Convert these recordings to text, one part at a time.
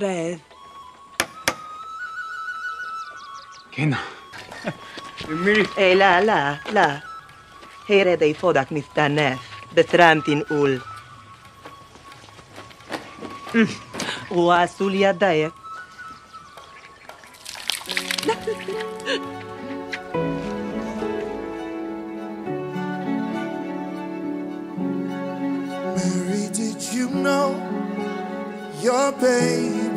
Fred. Kena. Emil. Hey, la, la, la. Here they fodak nistanef. Betrantin ul. Ua sulia dae. Mary, did you know your baby?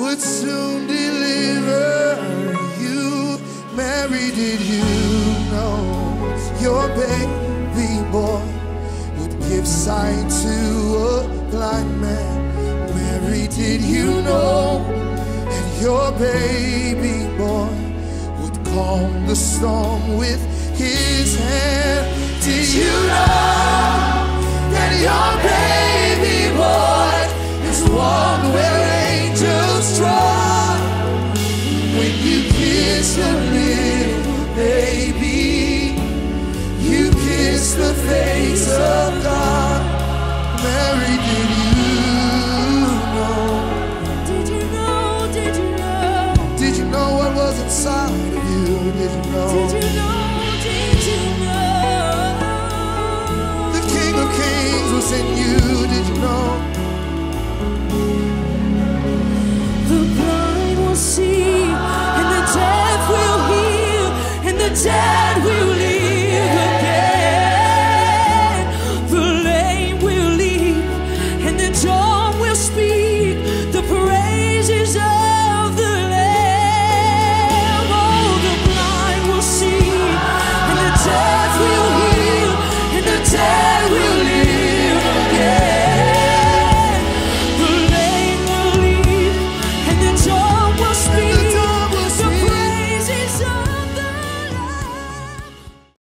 would soon deliver you. Mary, did you know your baby boy would give sight to a blind man? Mary, did you know that your baby boy would calm the storm with his hand? Did you know? that your baby When you kiss a little baby, you kiss the face of God. Mary, did you know? Did you know? Did you know? Did you know what was inside of you? Did you know? Did you know?